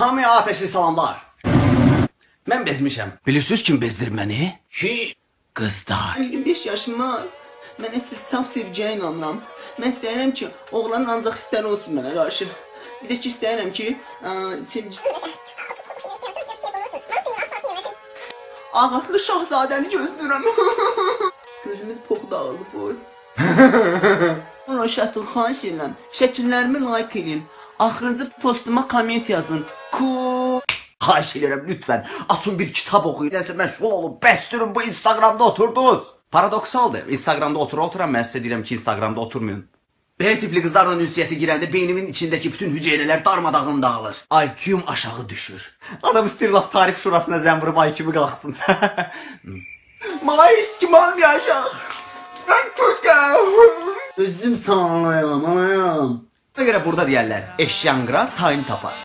Hamıya ateşli salamlar. Mən bezmişəm. Bilirsiniz kim bezdirir məni? Ki, qızlar. 25 yaşım var. Mən əsl saf sevgiyə inanıram. Mən istəyirəm ki, oğlanın ancaq hissləri olsun mənə qarşı. Bir də ki, istəyirəm ki, ə, sevgi... Ağatlı şahzadəni gözləyirəm. Gözümün poxu dağıldı boy. Şatıl xahiş edirəm. Şəkillərimi like edin. Axırıncı postuma komment yazın. Cool. Xahiş edirəm lütfən açın bir kitab oxuyun. Nəsə məşğul olun. Bəstirin bu Instagramda oturdunuz. Paradoksaldır. Instagramda otura oturam mən sizə deyirəm ki, Instagramda oturmayın. Belə tipli qızlarla ünsiyyətə girəndə beynimin içindəki bütün hüceyrələr darmadağın dağılır. IQ-um aşağı düşür. Adam istəyir laf tarif şurasına zən vurub IQ-mu qalxsın. Mənə heç kim almayacaq. Mən kökəm. Özüm sana anayam, anayam. Ona görə burada deyərlər, eşyan qırar, tayını tapar.